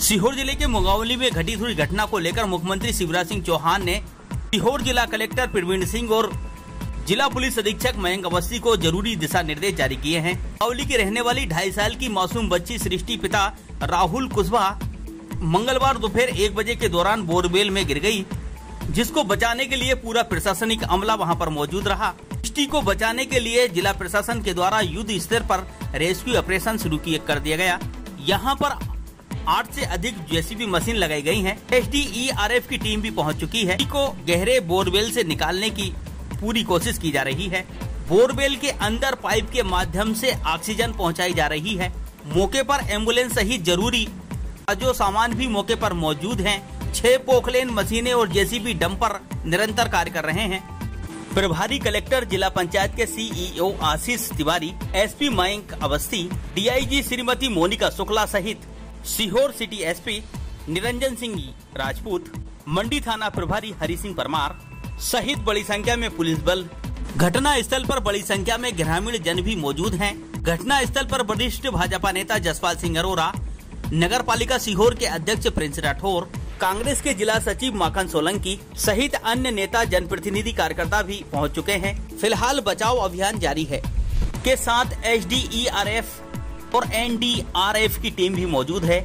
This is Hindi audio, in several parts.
सीहोर ज़िले के मुगावली में घटित हुई घटना को लेकर मुख्यमंत्री शिवराज सिंह चौहान ने सीहोर जिला कलेक्टर प्रवीण सिंह और जिला पुलिस अधीक्षक मयंक अवस्थी को ज़रूरी दिशा निर्देश जारी किए हैं। मुगावली की रहने वाली ढाई साल की मासूम बच्ची सृष्टि पिता राहुल कुशवाहा मंगलवार दोपहर एक बजे के दौरान बोरवेल में गिर गई, जिसको बचाने के लिए पूरा प्रशासनिक अमला वहाँ पर मौजूद रहा। सृष्टि को बचाने के लिए जिला प्रशासन के द्वारा युद्ध स्तर पर रेस्क्यू ऑपरेशन शुरू कर दिया गया। यहाँ पर आठ से अधिक जेसीबी मशीन लगाई गई हैं। एसडीईआरएफ की टीम भी पहुँच चुकी है को गहरे बोरवेल से निकालने की पूरी कोशिश की जा रही है बोरवेल के अंदर पाइप के माध्यम से ऑक्सीजन पहुंचाई जा रही है मौके पर एंबुलेंस सहित ज़रूरी जो सामान भी मौके पर मौजूद हैं। छह पोखलेन मशीनें और जेसीबी डंपर निरंतर कार्य कर रहे हैं प्रभारी कलेक्टर जिला पंचायत के CEO Ashish Tiwari, SP Mayank Awasthi, DIG Shrimati Monika Shukla सहित सीहोर सिटी एसपी निरंजन सिंह राजपूत, मंडी थाना प्रभारी हरि सिंह परमार सहित बड़ी संख्या में पुलिस बल। घटना स्थल पर बड़ी संख्या में ग्रामीण जन भी मौजूद हैं। घटना स्थल पर वरिष्ठ भाजपा नेता जसपाल सिंह अरोरा नगर पालिका सीहोर के अध्यक्ष प्रिंस राठौर, कांग्रेस के जिला सचिव माखन सोलंकी सहित अन्य नेता जनप्रतिनिधि कार्यकर्ता भी पहुँच चुके हैं। फ़िलहाल बचाव अभियान जारी है। के साथ एसडीईआरएफ और एनडीआरएफ की टीम भी मौजूद है।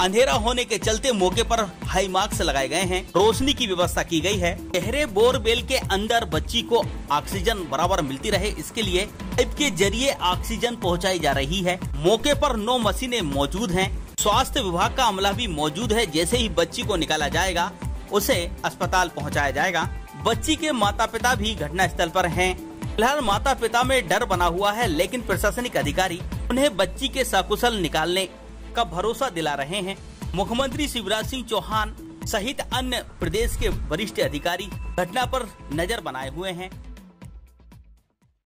अंधेरा होने के चलते मौके पर हाई मार्क्स लगाए गए हैं। रोशनी की व्यवस्था की गई है। गहरे बोरवेल के अंदर बच्ची को ऑक्सीजन बराबर मिलती रहे, इसके लिए पाइप के ज़रिए ऑक्सीजन पहुंचाई जा रही है। मौके पर नौ मशीनें मौजूद हैं। स्वास्थ्य विभाग का अमला भी मौजूद है। जैसे ही बच्ची को निकाला जाएगा, उसे अस्पताल पहुँचाया जाएगा। बच्ची के माता पिता भी घटना स्थल आरोप हैं। फ़िलहाल माता पिता में डर बना हुआ है, लेकिन प्रशासनिक अधिकारी उन्हें बच्ची के सकुशल निकालने का भरोसा दिला रहे हैं। मुख्यमंत्री शिवराज सिंह चौहान सहित अन्य प्रदेश के वरिष्ठ अधिकारी घटना पर नज़र बनाए हुए हैं।